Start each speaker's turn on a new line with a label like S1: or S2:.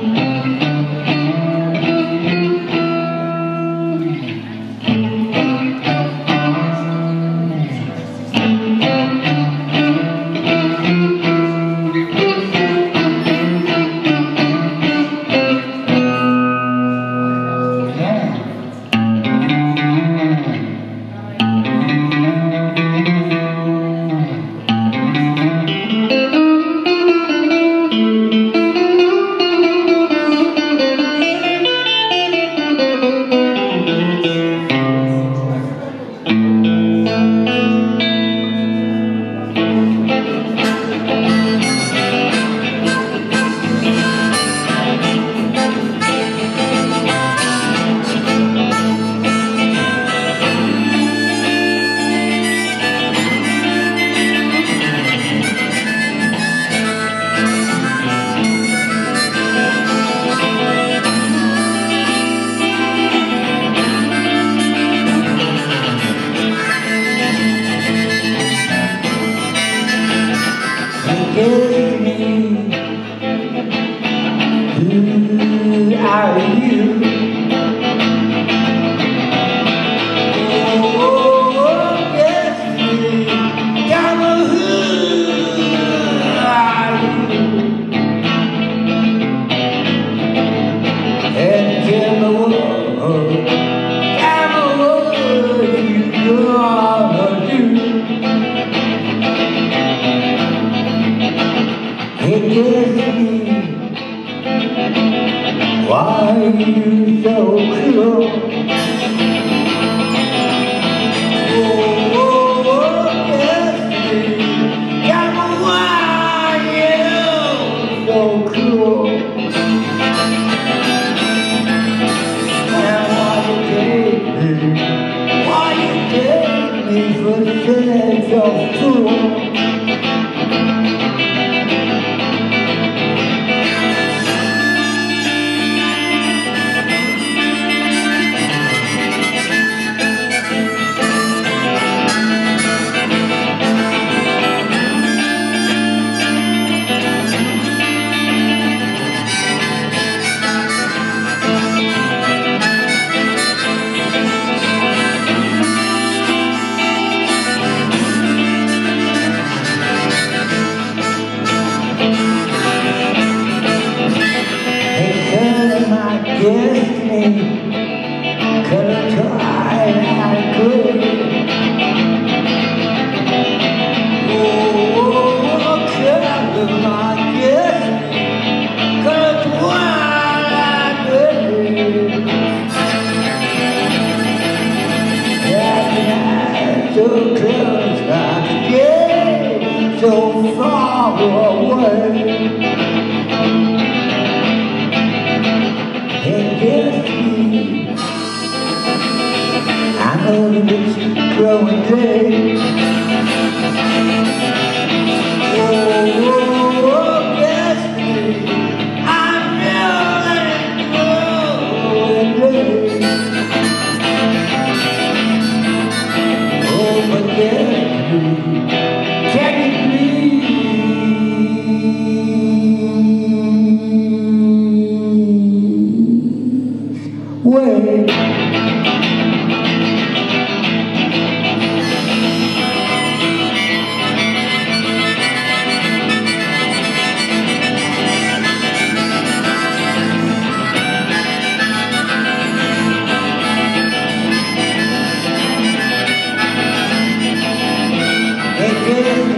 S1: Música Why are you so cruel? I could Oh, could have Could have tried I could That so close longest growing day